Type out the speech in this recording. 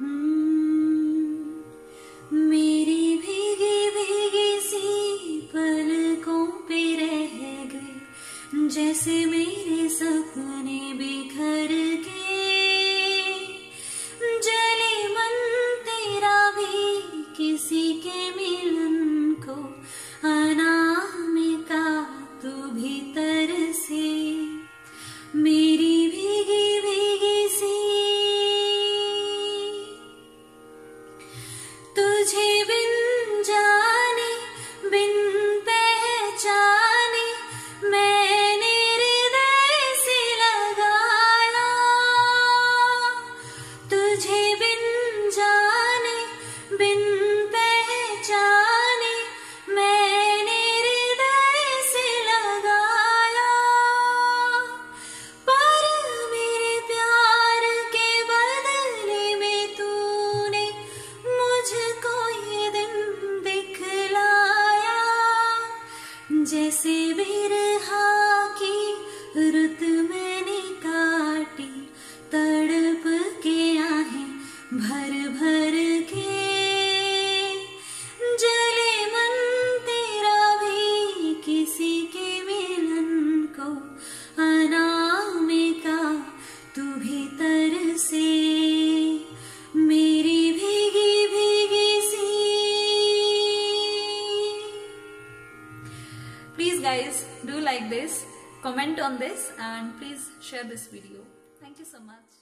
हम्म, पे रह जैसे मेरे सपने बिखर के जले मन तेरा भी किसी के मिलन बिन जाने हृदय से लगाया। पर मेरे प्यार के बदले में तूने दिन दिखलाया। जैसे बिरहा की रुत मैंने Please guys, do like this, comment on this and please share this video. Thank you so much.